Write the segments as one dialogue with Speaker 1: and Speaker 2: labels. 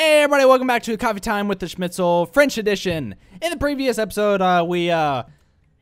Speaker 1: Hey everybody, welcome back to Coffee Time with the Schmidtzle French edition. In the previous episode, uh, we uh,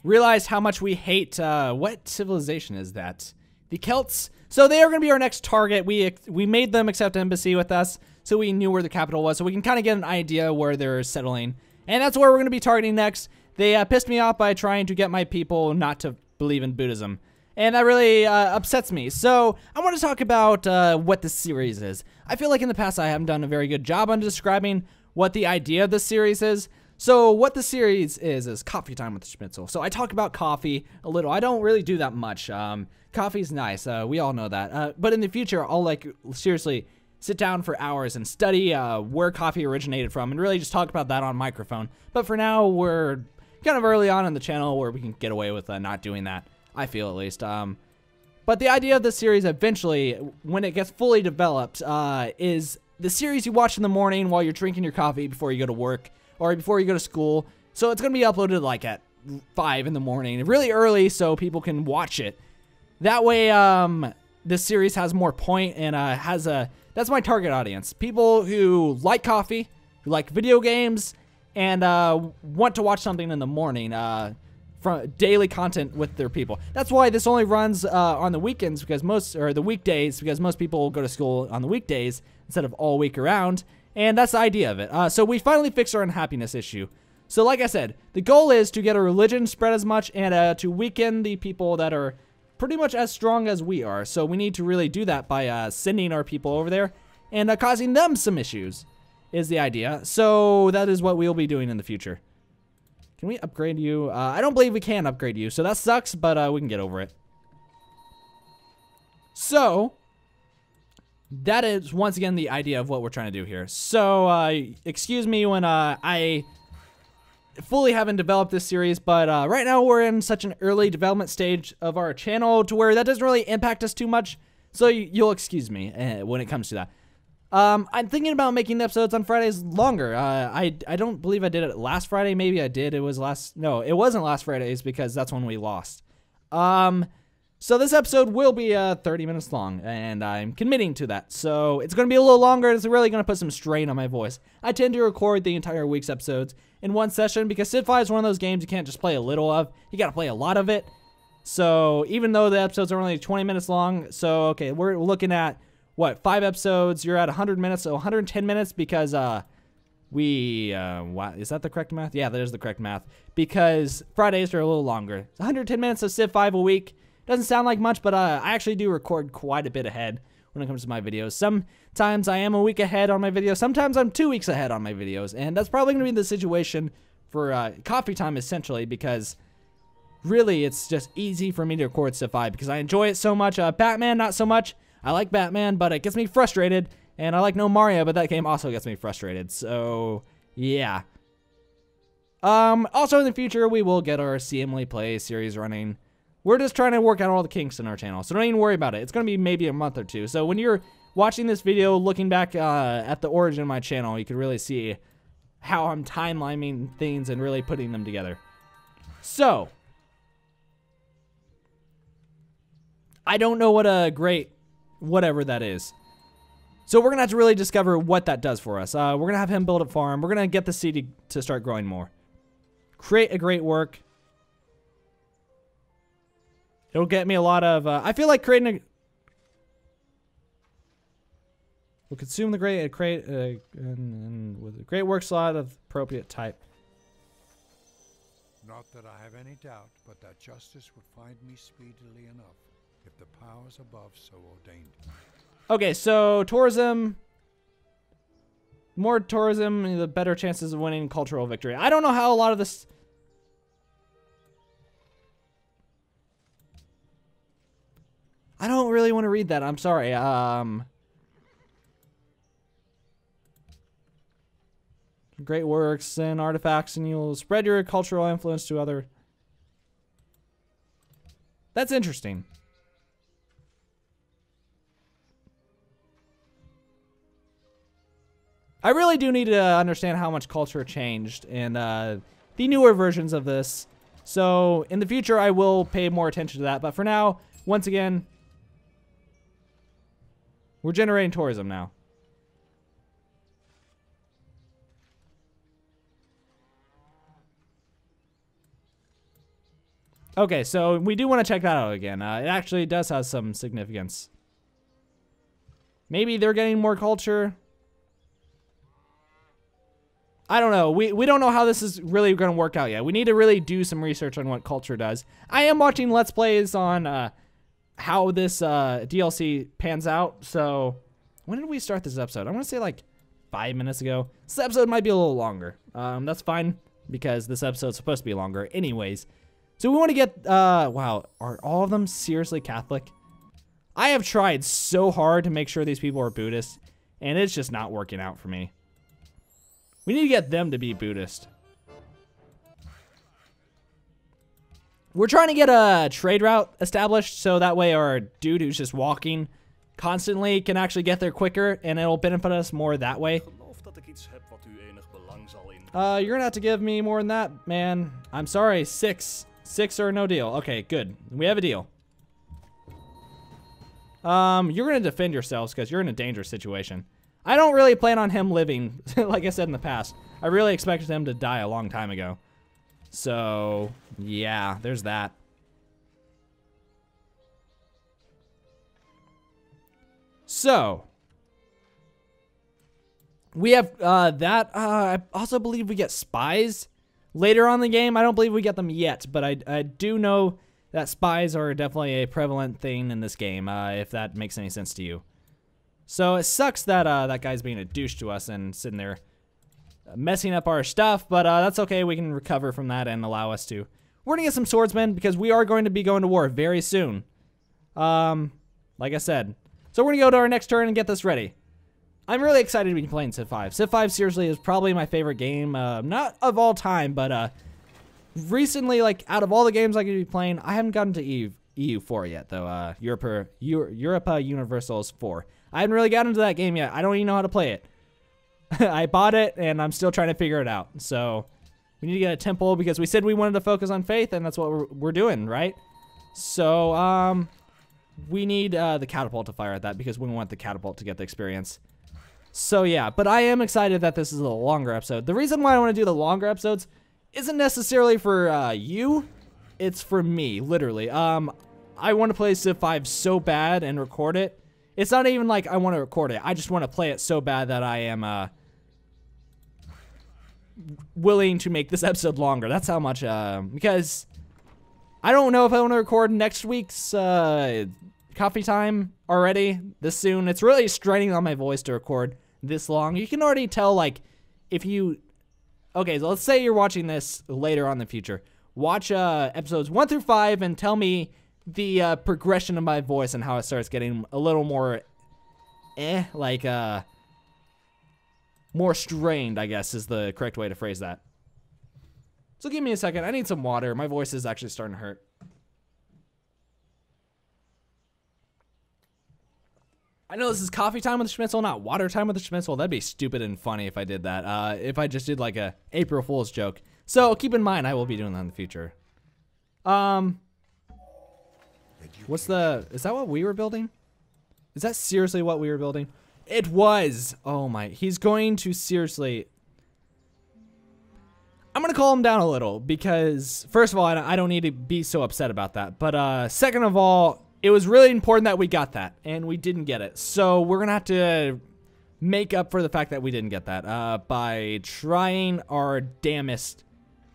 Speaker 1: realized how much we hate, uh, what civilization is that? The Celts. So they are going to be our next target. We we made them accept embassy with us, so we knew where the capital was, so we can kind of get an idea where they're settling. And that's where we're going to be targeting next. They uh, pissed me off by trying to get my people not to believe in Buddhism and that really uh, upsets me. So I want to talk about uh, what the series is. I feel like in the past I haven't done a very good job on describing what the idea of this series is. So what the series is is coffee time with Schmidtzle. So I talk about coffee a little. I don't really do that much. Um, coffee's nice. Uh, we all know that. Uh, but in the future, I'll like seriously sit down for hours and study uh, where coffee originated from and really just talk about that on microphone. But for now, we're kind of early on in the channel where we can get away with uh, not doing that. I feel at least. Um, but the idea of the series eventually, when it gets fully developed, uh, is the series you watch in the morning while you're drinking your coffee before you go to work or before you go to school. So it's going to be uploaded like at 5 in the morning, really early so people can watch it. That way, um, this series has more point and uh, has a. That's my target audience. People who like coffee, who like video games, and uh, want to watch something in the morning. Uh, from daily content with their people. That's why this only runs uh, on the weekends because most or the weekdays because most people go to school on the weekdays instead of all week around. And that's the idea of it. Uh, so we finally fixed our unhappiness issue. So like I said, the goal is to get a religion spread as much and uh, to weaken the people that are pretty much as strong as we are. So we need to really do that by uh, sending our people over there and uh, causing them some issues is the idea. So that is what we'll be doing in the future. Can we upgrade you? Uh, I don't believe we can upgrade you, so that sucks, but uh, we can get over it. So, that is once again the idea of what we're trying to do here. So, uh, excuse me when uh, I fully haven't developed this series, but uh, right now we're in such an early development stage of our channel to where that doesn't really impact us too much. So you'll excuse me uh, when it comes to that. Um, I'm thinking about making the episodes on Fridays longer. Uh, I I don't believe I did it last Friday. Maybe I did. It was last. No, it wasn't last Fridays because that's when we lost. Um, so this episode will be uh 30 minutes long, and I'm committing to that. So it's going to be a little longer. It's really going to put some strain on my voice. I tend to record the entire week's episodes in one session because Civ 5 is one of those games you can't just play a little of. You got to play a lot of it. So even though the episodes are only 20 minutes long, so okay, we're looking at what five episodes? You're at 100 minutes so 110 minutes because uh we uh is that the correct math? Yeah that is the correct math. Because fridays are a little longer. 110 minutes of civ 5 a week doesn't sound like much but uh, i actually do record quite a bit ahead when it comes to my videos. Sometimes i am a week ahead on my videos. Sometimes i'm two weeks ahead on my videos. And that's probably going to be the situation for uh, coffee time essentially because really it's just easy for me to record civ 5 because i enjoy it so much. Uh, batman not so much I like Batman, but it gets me frustrated. And I like Gnomoria, but that game also gets me frustrated. So, yeah. Um, also in the future, we will get our See Emily Play series running. We're just trying to work out all the kinks in our channel, so don't even worry about it. It's going to be maybe a month or two. So when you're watching this video, looking back uh, at the origin of my channel, you can really see how I'm timelining things and really putting them together. So, I don't know what a great whatever that is. So we're going to have to really discover what that does for us. Uh, we're going to have him build a farm. We're going to get the seed to start growing more. Create a great work. It'll get me a lot of... Uh, I feel like creating a... We'll consume the great... Uh, create uh, and, and with a great work slot of appropriate type.
Speaker 2: Not that I have any doubt, but that justice would find me speedily enough if the powers above so ordained.
Speaker 1: Okay, so tourism. More tourism, the better chances of winning cultural victory. I don't know how a lot of this. I don't really want to read that. I'm sorry. Um. Great works and artifacts, and you'll spread your cultural influence to other. That's interesting. I really do need to understand how much culture changed in uh, the newer versions of this. So in the future, I will pay more attention to that. But for now, once again, we're generating tourism now. Okay, so we do want to check that out again. Uh, it actually does have some significance. Maybe they're getting more culture. I don't know. We, we don't know how this is really going to work out yet. We need to really do some research on what culture does. I am watching Let's Plays on uh, how this uh, DLC pans out. So when did we start this episode? I want to say like five minutes ago. This episode might be a little longer. Um, that's fine because this episode's supposed to be longer anyways. So we want to get, uh, wow, are all of them seriously Catholic? I have tried so hard to make sure these people are Buddhist, and it's just not working out for me. We need to get them to be Buddhist. We're trying to get a trade route established so that way our dude who's just walking constantly can actually get there quicker and it'll benefit us more that way. Uh, you're gonna have to give me more than that, man. I'm sorry, six. Six or no deal. Okay, good. We have a deal. Um, you're gonna defend yourselves because you're in a dangerous situation. I don't really plan on him living, like I said in the past. I really expected him to die a long time ago. So, yeah, there's that. So, we have uh, that. Uh, I also believe we get spies later on the game. I don't believe we get them yet, but I, I do know that spies are definitely a prevalent thing in this game, uh, if that makes any sense to you. So it sucks that uh, that guy's being a douche to us and sitting there messing up our stuff, but uh, that's okay. We can recover from that and allow us to. We're going to get some swordsmen because we are going to be going to war very soon. Um, like I said. So we're going to go to our next turn and get this ready. I'm really excited to be playing Civ 5. Civ 5 seriously is probably my favorite game. Uh, not of all time, but uh, recently, like out of all the games I could be playing, I haven't gotten to EU, EU4 yet, though. Uh, Europa, Europa Universalis 4. I haven't really gotten into that game yet. I don't even know how to play it. I bought it and I'm still trying to figure it out. So we need to get a temple because we said we wanted to focus on faith and that's what we're, we're doing, right? So um, we need uh, the catapult to fire at that because we want the catapult to get the experience. So yeah, but I am excited that this is a longer episode. The reason why I want to do the longer episodes isn't necessarily for uh, you. It's for me, literally. Um, I want to play Civ 5 so bad and record it it's not even like I want to record it. I just want to play it so bad that I am uh, willing to make this episode longer. That's how much, uh, because I don't know if I want to record next week's uh, coffee time already this soon. It's really straining on my voice to record this long. You can already tell, like, if you, okay, so let's say you're watching this later on in the future. Watch uh, episodes one through five and tell me the uh, progression of my voice and how it starts getting a little more eh, like uh, more strained, I guess is the correct way to phrase that. So give me a second. I need some water. My voice is actually starting to hurt. I know this is coffee time with the Schmidtzle, not water time with the Schmidtzle. That'd be stupid and funny if I did that. Uh, if I just did like a April Fool's joke. So keep in mind, I will be doing that in the future. Um, What's the... Is that what we were building? Is that seriously what we were building? It was! Oh my... He's going to seriously... I'm going to call him down a little because, first of all, I don't need to be so upset about that. But uh, second of all, it was really important that we got that, and we didn't get it. So we're going to have to make up for the fact that we didn't get that uh, by trying our damnest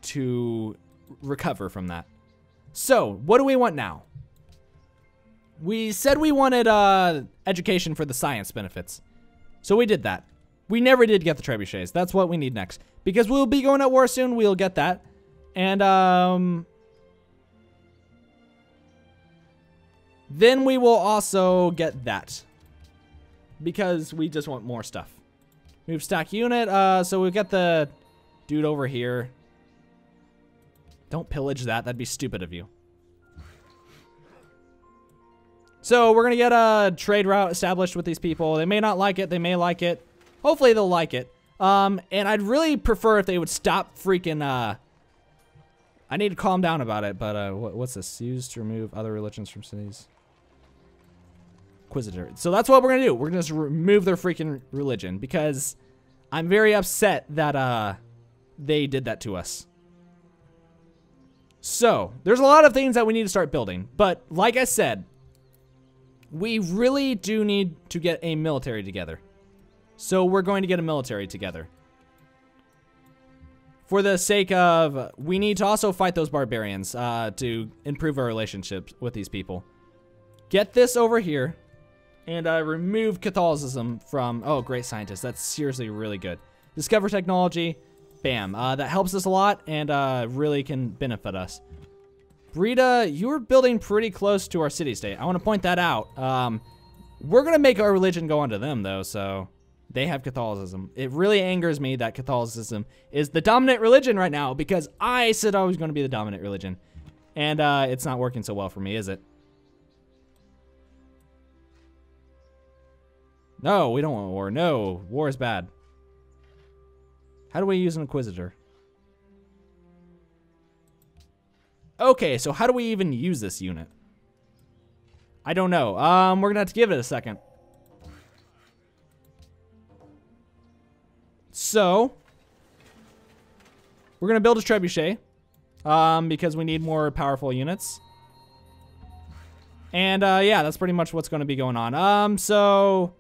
Speaker 1: to recover from that. So, what do we want now? We said we wanted uh, education for the science benefits. So we did that. We never did get the trebuchets. That's what we need next. Because we'll be going at war soon, we'll get that. And, um... Then we will also get that. Because we just want more stuff. Move stack unit, uh, so we've got the dude over here. Don't pillage that, that'd be stupid of you. So we're to get a trade route established with these people. They may not like it. They may like it. Hopefully they'll like it. Um, and I'd really prefer if they would stop freaking, uh, I need to calm down about it, but, uh, what, what's this? Used to remove other religions from cities. Inquisitor. So that's what we're to do. We're to just remove their freaking religion because I'm very upset that, uh, they did that to us. So, there's a lot of things that we need to start building. But, like I said, we really do need to get a military together. So, we're going to get a military together. For the sake of, we need to also fight those barbarians uh, to improve our relationships with these people. Get this over here and uh, remove Catholicism from, oh, great scientist. That's seriously really good. Discover technology, bam. Uh, that helps us a lot and uh, really can benefit us. Brita, you're building pretty close to our city state. I want to point that out. Um, we're going to make our religion go onto them, though, so they have Catholicism. It really angers me that Catholicism is the dominant religion right now because I said I was going to be the dominant religion. And uh, it's not working so well for me, is it? No, we don't want war. No, war is bad. How do we use an Inquisitor? Okay, so how do we even use this unit? I don't know. Um, we're gonna have to give it a second. So, we're gonna build a trebuchet, um, because we need more powerful units. And uh, yeah, that's pretty much what's gonna be going on. Um, so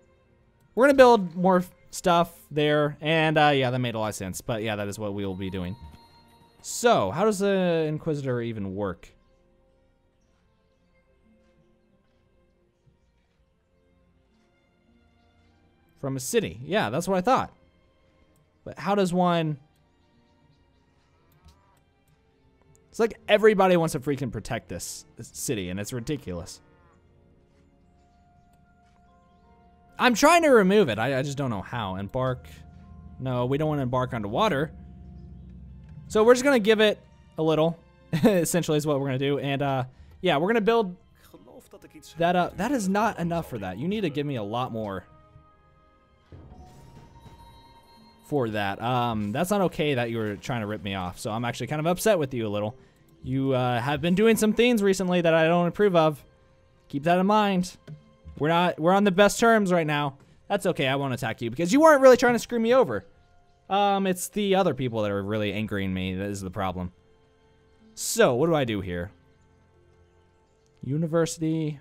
Speaker 1: we're gonna build more stuff there, and uh, yeah, that made a lot of sense. But yeah, that is what we will be doing. So, how does the Inquisitor even work? From a city. Yeah, that's what I thought. But how does one... It's like everybody wants to freaking protect this city, and it's ridiculous. I'm trying to remove it. I, I just don't know how. Embark. No, we don't want to embark underwater. water. So we're just going to give it a little, essentially is what we're going to do. And uh, yeah, we're going to build that up. That is not enough for that. You need to give me a lot more for that. Um, that's not okay that you were trying to rip me off. So I'm actually kind of upset with you a little. You uh, have been doing some things recently that I don't approve of. Keep that in mind. We're not, we're on the best terms right now. That's okay, I won't attack you because you weren't really trying to screw me over. Um, it's the other people that are really angering me that is the problem. So, what do I do here? University.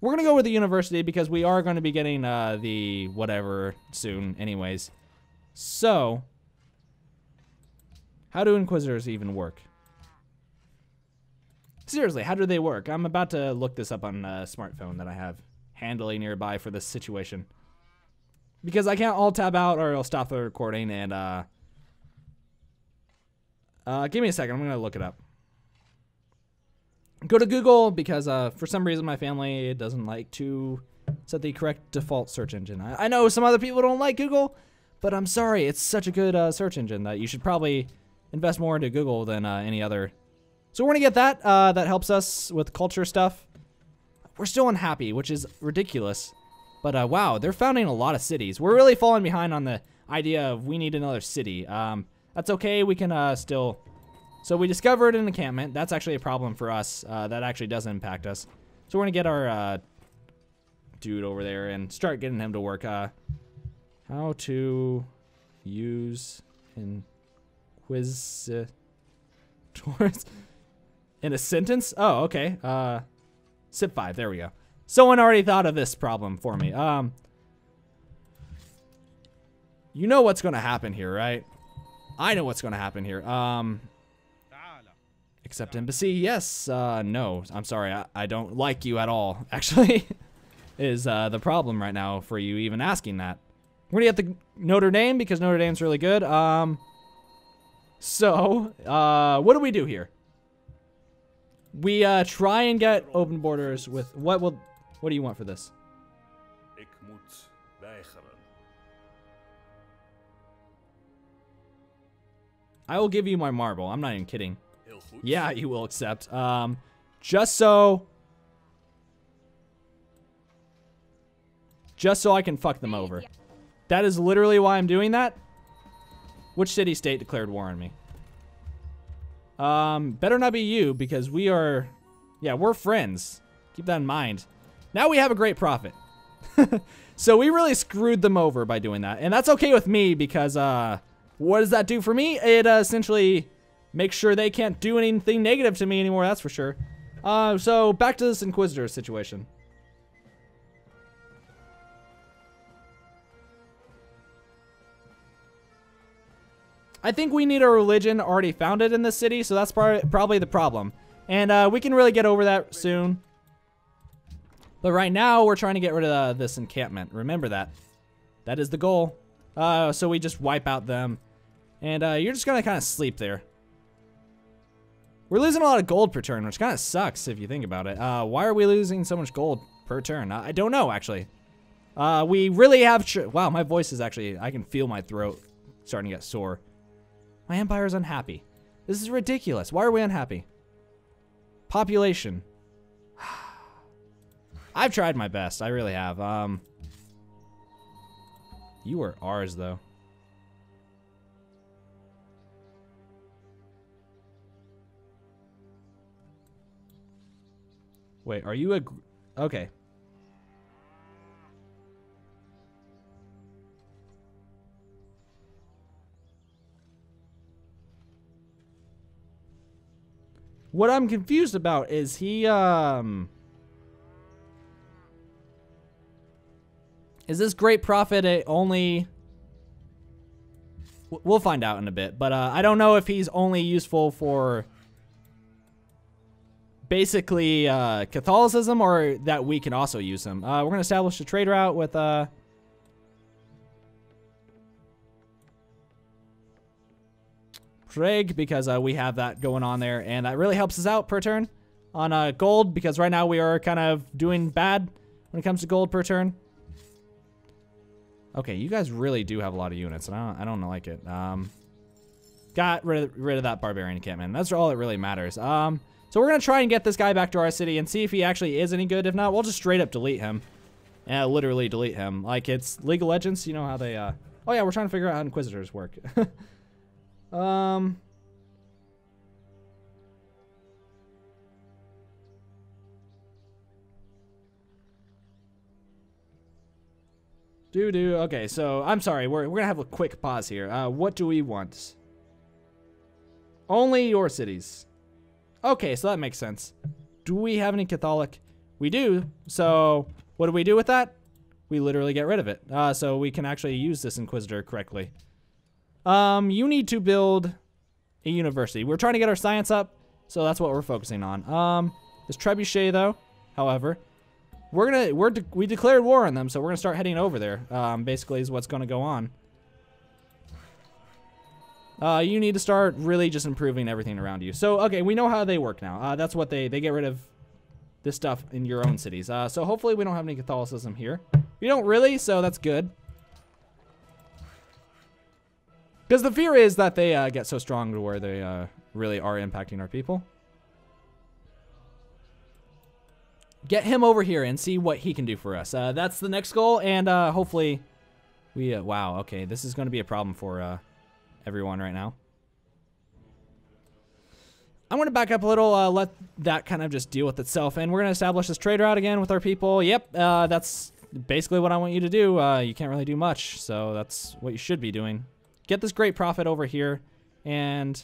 Speaker 1: We're going to go with the university because we are going to be getting uh, the whatever soon anyways. So, how do Inquisitors even work? Seriously, how do they work? I'm about to look this up on a smartphone that I have handily nearby for this situation. Because I can't alt tab out or it'll stop the recording and uh uh give me a second, I'm gonna look it up. Go to Google because uh for some reason my family doesn't like to set the correct default search engine. I, I know some other people don't like Google, but I'm sorry, it's such a good uh, search engine that you should probably invest more into Google than uh, any other so we're gonna get that. Uh, that helps us with culture stuff. We're still unhappy, which is ridiculous. But uh, wow, they're founding a lot of cities. We're really falling behind on the idea of we need another city. Um, that's okay. We can uh, still. So we discovered an encampment. That's actually a problem for us. Uh, that actually does impact us. So we're gonna get our uh, dude over there and start getting him to work. Uh, how to use inquisitors. In a sentence? Oh, okay. Civ five. There we go. Someone already thought of this problem for me. Um, you know what's going to happen here, right? I know what's going to happen here. Um, accept embassy. Yes. Uh, no. I'm sorry. I, I don't like you at all. Actually, is uh, the problem right now for you even asking that. We're gonna get the Notre Dame because Notre Dame's really good. Um, so, uh, what do we do here? We uh, try and get open borders with what will what do you want for this? I will give you my marble. I'm not even kidding. Yeah, you will accept. Um, just so, just so I can fuck them over. That is literally why I'm doing that. Which city-state declared war on me? Um, better not be you because we are, yeah, we're friends. Keep that in mind. Now we have a great prophet. so we really screwed them over by doing that. And that's okay with me because, uh, What does that do for me? It uh, essentially makes sure they can't do anything negative to me anymore, that's for sure. Uh, so back to this Inquisitor situation. I think we need a religion already founded in the city, so that's probably the problem. And uh, we can really get over that soon. But right now, we're trying to get rid of uh, this encampment. Remember that. That is the goal. Uh, so we just wipe out them. And uh, you're just going to kind of sleep there. We're losing a lot of gold per turn, which kind of sucks if you think about it. Uh, why are we losing so much gold per turn? I don't know, actually. Uh, we really have... wow, my voice is actually... I can feel my throat starting to get sore. My empire is unhappy. This is ridiculous. Why are we unhappy? Population. I've tried my best. I really have. Um, you are ours, though. Wait, are you a... Okay. What I'm confused about is he, um... Is this great prophet only... We'll find out in a bit, but uh, I don't know if he's only useful for basically uh, Catholicism or that we can also use him. Uh, we're going to establish a trade route with... Uh, Prague because uh, we have that going on there, and that really helps us out per turn on uh, gold because right now we are kind of doing bad when it comes to gold per turn. Okay, you guys really do have a lot of units, and I don't, I don't like it. Um, got rid of, rid of that barbarian encampment. That's all that really matters. Um, so we're gonna try and get this guy back to our city and see if he actually is any good. If not, we'll just straight up delete him. Yeah, literally delete him. Like it's League of Legends. You know how they. Uh, oh yeah, we're trying to figure out how Inquisitors work. Um. Do do. Okay, so I'm sorry. We're we're gonna have a quick pause here. Uh, what do we want? Only your cities. Okay, so that makes sense. Do we have any Catholic? We do. So what do we do with that? We literally get rid of it. Uh, so we can actually use this Inquisitor correctly. Um, you need to build a university. We're trying to get our science up, so that's what we're focusing on. Um, this trebuchet, though, however, we're gonna we're de we declared war on them, so we're gonna start heading over there. Um, basically, is what's gonna go on. Uh, you need to start really just improving everything around you. So, okay, we know how they work now. Uh, that's what they they get rid of this stuff in your own cities. Uh, so hopefully we don't have any Catholicism here. We don't really, so that's good. Because the fear is that they uh, get so strong to where they uh, really are impacting our people. Get him over here and see what he can do for us. Uh, that's the next goal, and uh, hopefully we... Uh, wow, okay, this is going to be a problem for uh, everyone right now. I'm going to back up a little, uh, let that kind of just deal with itself, and we're going to establish this trade route again with our people. Yep, uh, that's basically what I want you to do. Uh, you can't really do much, so that's what you should be doing get this great prophet over here, and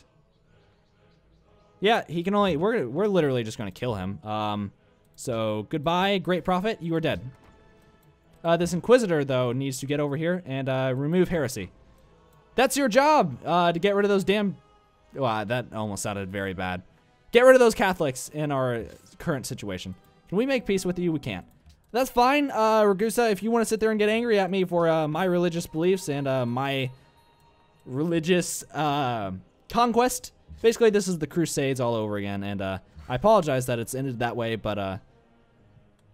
Speaker 1: yeah, he can only, we're, we're literally just to kill him. Um, so goodbye, great prophet, you are dead. Uh, this Inquisitor, though, needs to get over here and uh, remove heresy. That's your job, uh, to get rid of those damn... Wow, that almost sounded very bad. Get rid of those Catholics in our current situation. Can we make peace with you? We can't. That's fine, uh, Ragusa, if you want to sit there and get angry at me for uh, my religious beliefs and uh, my religious uh, conquest. Basically, this is the Crusades all over again, and uh, I apologize that it's ended that way, but uh,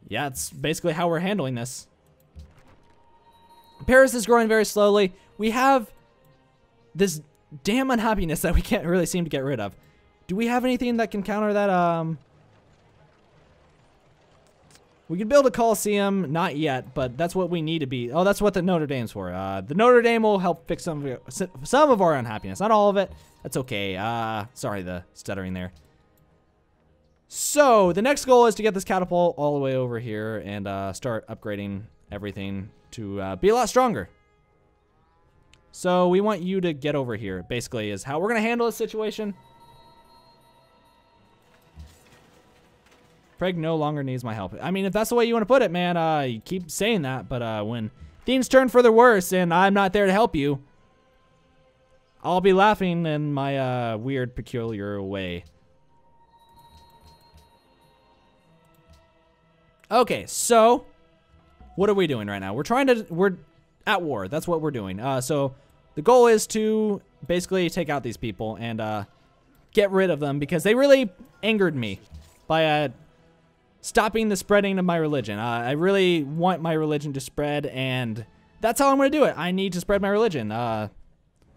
Speaker 1: yeah, it's basically how we're handling this. Paris is growing very slowly. We have this damn unhappiness that we can't really seem to get rid of. Do we have anything that can counter that? Um, we could build a Coliseum, not yet, but that's what we need to be. Oh, that's what the Notre Dame's for. Uh, the Notre Dame will help fix some of, some of our unhappiness. Not all of it. That's okay. Uh, sorry, the stuttering there. So, the next goal is to get this catapult all the way over here and uh, start upgrading everything to uh, be a lot stronger. So we want you to get over here, basically, is how we're going to handle this situation. Craig no longer needs my help. I mean, if that's the way you want to put it, man, uh, you keep saying that, but uh, when things turn for the worse and I'm not there to help you, I'll be laughing in my uh, weird, peculiar way. Okay, so what are we doing right now? We're trying to we're at war. That's what we're doing. Uh, so the goal is to basically take out these people and uh, get rid of them because they really angered me by uh, stopping the spreading of my religion. Uh, I really want my religion to spread, and that's how I'm going to do it. I need to spread my religion. Uh,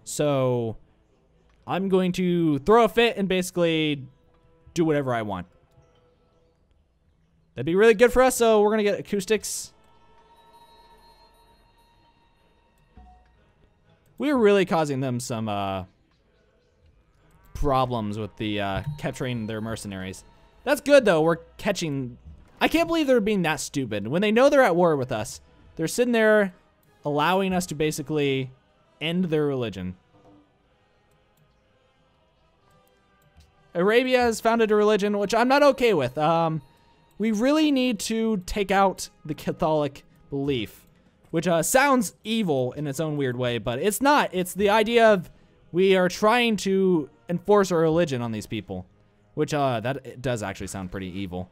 Speaker 1: so I'm going to throw a fit and basically do whatever I want. That'd be really good for us, so we're going to get acoustics. We're really causing them some uh, problems with the uh, capturing their mercenaries. That's good, though. We're catching... I can't believe they're being that stupid. When they know they're at war with us, they're sitting there allowing us to basically end their religion. Arabia has founded a religion, which I'm not okay with. Um, we really need to take out the Catholic belief, which uh, sounds evil in its own weird way, but it's not. It's the idea of we are trying to enforce our religion on these people, which uh, that does actually sound pretty evil.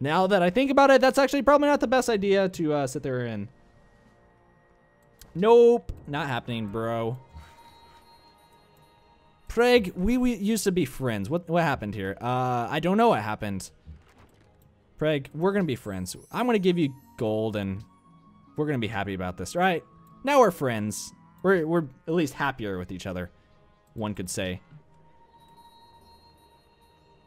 Speaker 1: Now that I think about it, that's actually probably not the best idea to uh, sit there and. Nope, not happening, bro. Craig, we, we used to be friends. What what happened here? Uh, I don't know what happened. Craig, we're gonna be friends. I'm gonna give you gold, and we're gonna be happy about this, right? Now we're friends. We're we're at least happier with each other. One could say.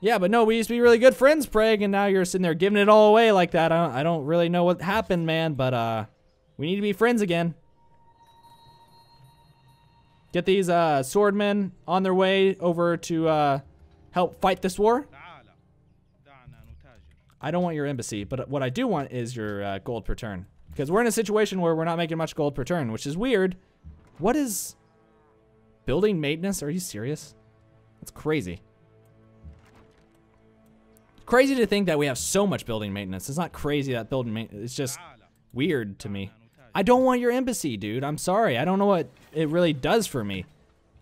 Speaker 1: Yeah, but no, we used to be really good friends, Craig, and now you're sitting there giving it all away like that. I don't, I don't really know what happened, man, but uh, we need to be friends again. Get these uh, swordmen on their way over to uh, help fight this war. I don't want your embassy, but what I do want is your uh, gold per turn. Because we're in a situation where we're not making much gold per turn, which is weird. What is building maintenance? Are you serious? That's crazy. Crazy to think that we have so much building maintenance. It's not crazy that building maintenance. It's just weird to me. I don't want your embassy, dude. I'm sorry. I don't know what it really does for me.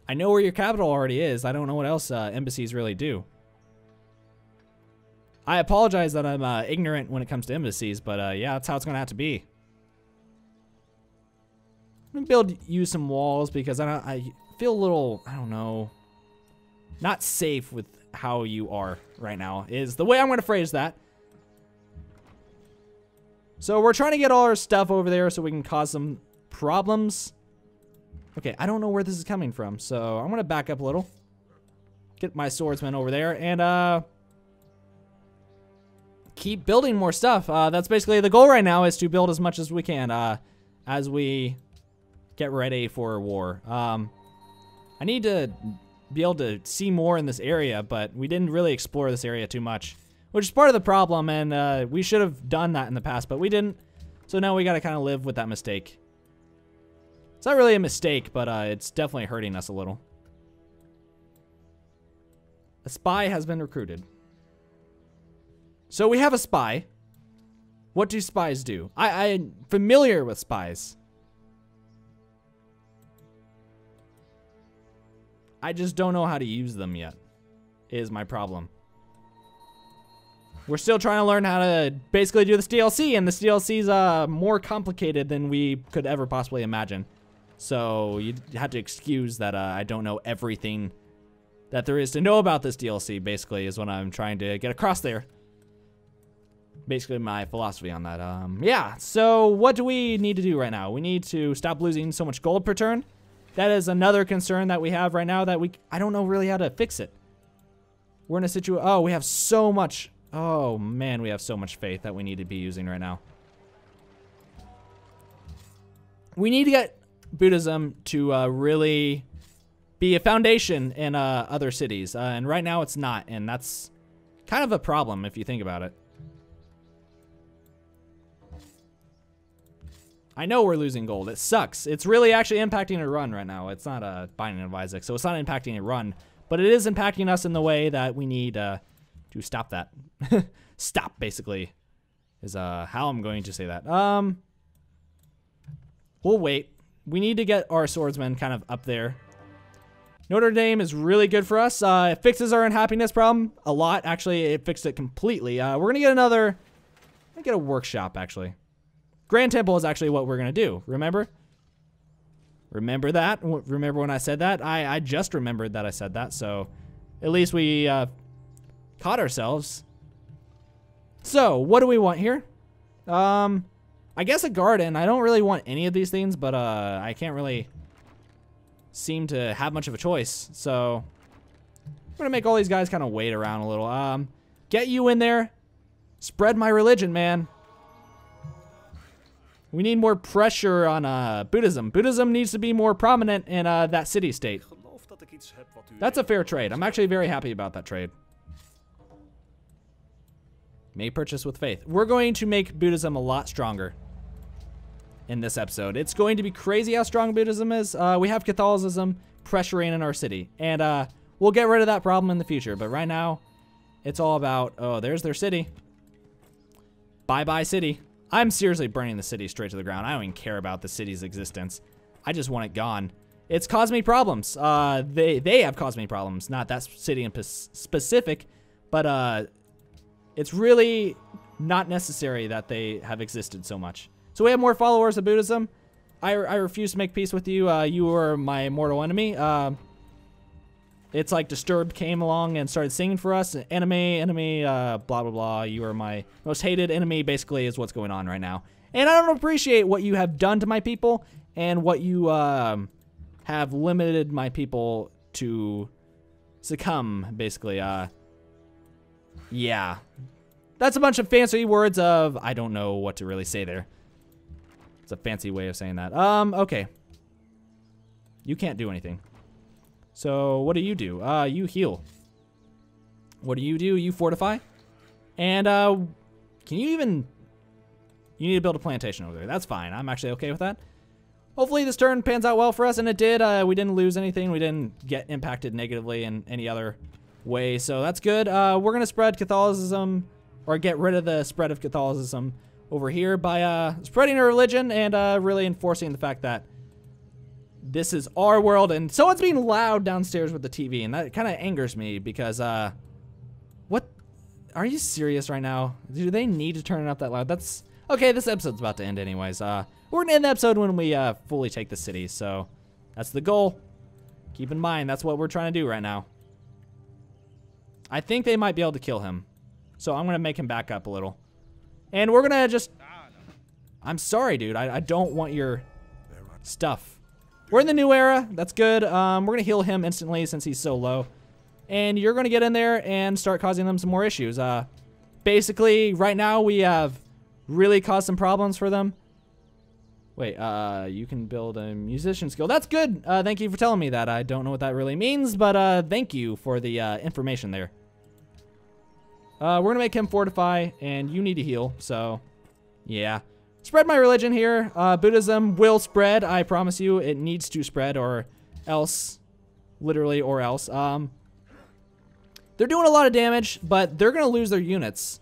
Speaker 1: I know where your capital already is. I don't know what else uh, embassies really do. I apologize that I'm uh, ignorant when it comes to embassies, but uh, yeah, that's how it's going to have to be. I'm going to build you some walls because I, I feel a little, I don't know, not safe with how you are right now is the way I'm going to phrase that. So we're trying to get all our stuff over there so we can cause some problems. Okay, I don't know where this is coming from, so I'm gonna back up a little. Get my swordsman over there, and uh, keep building more stuff. Uh, that's basically the goal right now is to build as much as we can uh, as we get ready for war. Um, I need to be able to see more in this area, but we didn't really explore this area too much which is part of the problem, and uh, we should have done that in the past, but we didn't. So now we got to kind of live with that mistake. It's not really a mistake, but uh, it's definitely hurting us a little. A spy has been recruited. So we have a spy. What do spies do? I, I'm familiar with spies. I just don't know how to use them yet, is my problem. We're still trying to learn how to basically do this DLC, and this is uh, more complicated than we could ever possibly imagine. So you have to excuse that uh, I don't know everything that there is to know about this DLC, basically, is what I'm trying to get across there. Basically, my philosophy on that. Um, yeah, so what do we need to do right now? We need to stop losing so much gold per turn. That is another concern that we have right now that we I don't know really how to fix it. We're in a situation. Oh, we have so much Oh, man, we have so much faith that we need to be using right now. We need to get Buddhism to uh, really be a foundation in uh, other cities. Uh, and right now it's not, and that's kind of a problem if you think about it. I know we're losing gold. It sucks. It's really actually impacting a run right now. It's not a binding of Isaac, so it's not impacting a run, but it is impacting us in the way that we need uh, to stop that. stop, basically, is uh, how I'm going to say that. Um, we'll wait. We need to get our swordsman kind of up there. Notre Dame is really good for us. Uh, it fixes our unhappiness problem a lot. Actually, it fixed it completely. Uh, we're gonna get another. Gonna get a workshop actually. Grand Temple is actually what we're gonna do. Remember? Remember that? Remember when I said that? I I just remembered that I said that. So, at least we uh, caught ourselves. So, what do we want here? Um, I guess a garden. I don't really want any of these things, but uh, I can't really seem to have much of a choice. So I'm gonna make all these guys kind of wait around a little. Um, get you in there. Spread my religion, man. We need more pressure on uh, Buddhism. Buddhism needs to be more prominent in uh, that city-state. That's a fair trade. I'm actually very happy about that trade. May purchase with faith. We're going to make Buddhism a lot stronger in this episode. It's going to be crazy how strong Buddhism is. Uh, we have Catholicism pressuring in our city, and uh, we'll get rid of that problem in the future. But right now, it's all about, oh, there's their city. Bye-bye city. I'm seriously burning the city straight to the ground. I don't even care about the city's existence. I just want it gone. It's caused me problems. Uh, they they have caused me problems, not that city in specific, but uh, it's really not necessary that they have existed so much. So we have more followers of Buddhism. I, I refuse to make peace with you. Uh, you are my mortal enemy. Uh, it's like Disturbed came along and started singing for us. Enemy, enemy, uh, blah, blah, blah. You are my most hated enemy, basically, is what's going on right now. And I don't appreciate what you have done to my people and what you um, have limited my people to succumb, basically. Uh, yeah. That's a bunch of fancy words of I don't know what to really say there. It's a fancy way of saying that. Um, okay. You can't do anything. So what do you do? Uh, you heal. What do you do? You fortify. And uh, can you even... You need to build a plantation over there. That's fine. I'm actually okay with that. Hopefully this turn pans out well for us, and it did. Uh, we didn't lose anything. We didn't get impacted negatively in any other way, so that's good. Uh, we're going to spread Catholicism, or get rid of the spread of Catholicism over here by uh, spreading a religion and uh, really enforcing the fact that this is our world. And someone's being loud downstairs with the TV, and that kind of angers me because, uh, what? Are you serious right now? Do they need to turn it up that loud? That's okay. This episode's about to end, anyways. Uh, we're gonna end the episode when we uh, fully take the city, so that's the goal. Keep in mind, that's what we're trying to do right now. I think they might be able to kill him, so I'm gonna make him back up a little. And we're gonna just... I'm sorry, dude. I, I don't want your stuff. We're in the new era. That's good. Um, we're gonna heal him instantly since he's so low. And you're gonna get in there and start causing them some more issues. Uh, basically, right now we have really caused some problems for them. Wait, uh, you can build a musician skill. That's good. Uh, thank you for telling me that. I don't know what that really means, but uh, thank you for the uh, information there. Uh, we're gonna make him fortify, and you need to heal, so yeah. Spread my religion here. Uh, Buddhism will spread, I promise you. It needs to spread, or else. Literally, or else. Um, they're doing a lot of damage, but they're gonna lose their units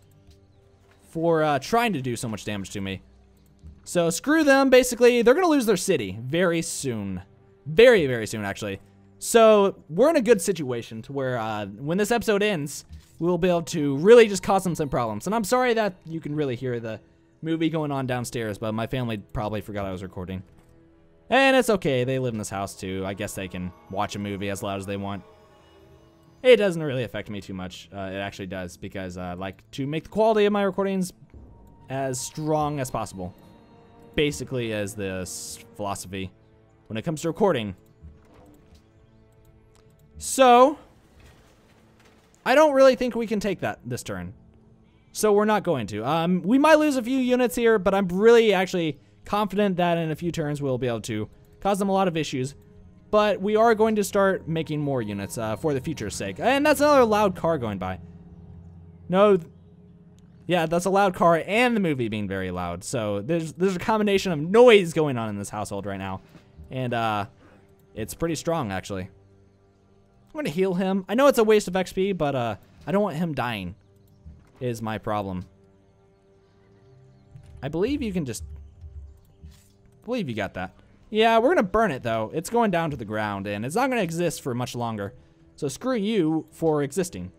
Speaker 1: for uh, trying to do so much damage to me. So screw them, basically. They're gonna lose their city very soon. Very, very soon, actually. So we're in a good situation to where uh, when this episode ends, we'll be able to really just cause them some problems. And I'm sorry that you can really hear the movie going on downstairs, but my family probably forgot I was recording. And it's okay, they live in this house too. I guess they can watch a movie as loud as they want. It doesn't really affect me too much. Uh, it actually does, because I like to make the quality of my recordings as strong as possible. Basically, as this philosophy when it comes to recording. So, I don't really think we can take that this turn. So we're not going to. Um, we might lose a few units here, but I'm really actually confident that in a few turns we'll be able to cause them a lot of issues. But we are going to start making more units uh, for the future's sake. And that's another loud car going by. No, Yeah, that's a loud car and the movie being very loud. So there's there's a combination of noise going on in this household right now. And uh it's pretty strong actually. I'm gonna heal him. I know it's a waste of XP, but uh I don't want him dying. Is my problem. I believe you can just I believe you got that. Yeah, we're gonna burn it though. It's going down to the ground and it's not gonna exist for much longer. So screw you for existing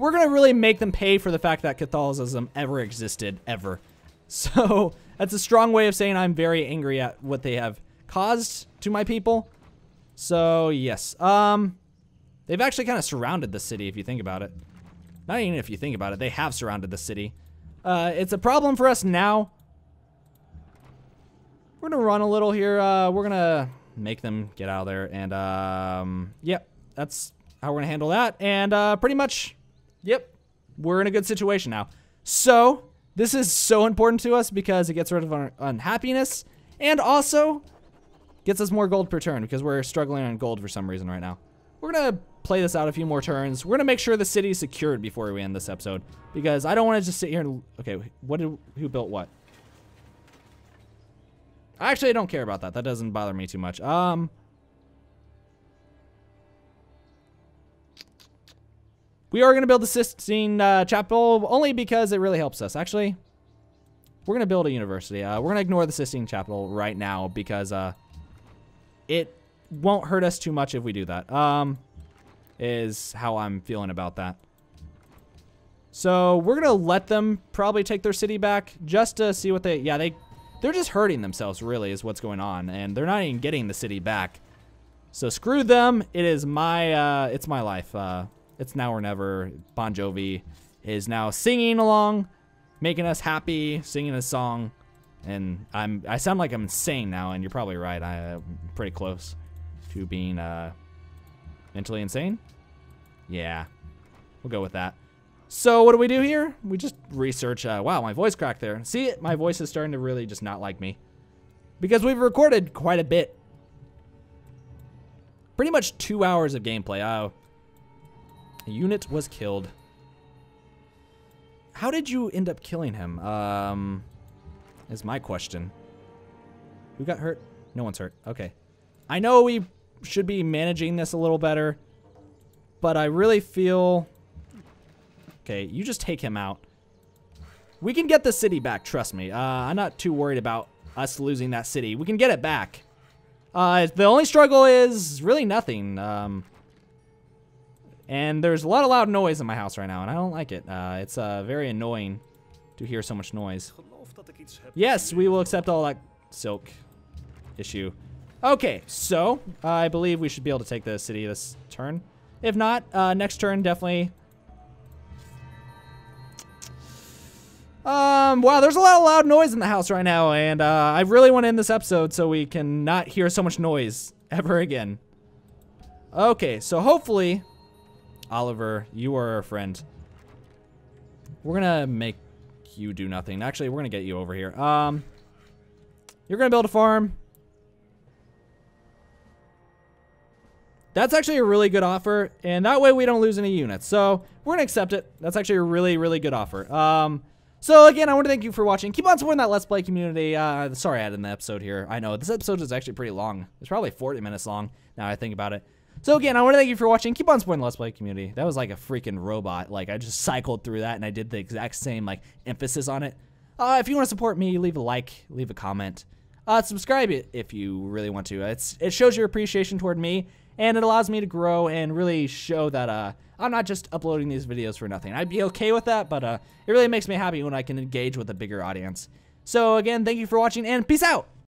Speaker 1: we're gonna really make them pay for the fact that Catholicism ever existed, ever. So that's a strong way of saying I'm very angry at what they have caused to my people. So yes, um, they've actually kind of surrounded the city if you think about it. Not even if you think about it, they have surrounded the city. Uh, it's a problem for us now. We're gonna run a little here. Uh, we're gonna make them get out of there, and um, yep, that's how we're gonna handle that. And uh, pretty much Yep, we're in a good situation now. So, this is so important to us because it gets rid of our unhappiness and also gets us more gold per turn because we're struggling on gold for some reason right now. We're to play this out a few more turns. We're going to make sure the city's secured before we end this episode because I don't want to just sit here and... Okay, what did, who built what? Actually, I don't care about that. That doesn't bother me too much. Um, We are going to build the Sistine uh, Chapel only because it really helps us. Actually, we're going to build a university. Uh, we're going to ignore the Sistine Chapel right now because uh, it won't hurt us too much if we do that. Um, is how I'm feeling about that. So we're going to let them probably take their city back just to see what they... Yeah, they, they're just hurting themselves, really, is what's going on. And they're not even getting the city back. So screw them. It is my, uh, it's my life. Uh, it's Now or Never. Bon Jovi is now singing along, making us happy, singing a song. And I'm I sound like I'm insane now, and you're probably right. I, am pretty close to being uh, mentally insane. Yeah, we'll go with that. So what do we do here? We just research. Uh, wow, my voice cracked there. See, it? my voice is starting to really just not like me. Because we've recorded quite a bit. Pretty much two hours of gameplay. Oh, a unit was killed. How did you end up killing him? Um, is my question. Who got hurt? No one's hurt. Okay. I know we should be managing this a little better, but I really feel... Okay, you just take him out. We can get the city back, trust me. Uh, I'm not too worried about us losing that city. We can get it back. Uh, the only struggle is really nothing. Um, and there's a lot of loud noise in my house right now, and I don't like it. Uh, it's uh, very annoying to hear so much noise. Yes, we will accept all that silk issue. Okay, so uh, I believe we should be able to take the city this turn. If not, uh, next turn definitely. Um, wow, there's a lot of loud noise in the house right now, and uh, I really want to end this episode so we can not hear so much noise ever again. Okay, so hopefully Oliver, you are our friend. We're gonna make you do nothing. Actually, we're gonna get you over here. Um, you're gonna build a farm. That's actually a really good offer, and that way we don't lose any units. So we're gonna accept it. That's actually a really, really good offer. Um, so again, I want to thank you for watching. Keep on supporting that Let's Play community. Uh, sorry I in the episode here. I know this episode is actually pretty long. It's probably 40 minutes long now I think about it. So again, I want to thank you for watching. Keep on supporting the Let's Play community. That was like a freaking robot. Like I just cycled through that and I did the exact same like emphasis on it. Uh, if you want to support me, leave a like, leave a comment, uh, subscribe if you really want to. It's it shows your appreciation toward me and it allows me to grow and really show that uh, I'm not just uploading these videos for nothing. I'd be okay with that, but uh, it really makes me happy when I can engage with a bigger audience. So again, thank you for watching and peace out.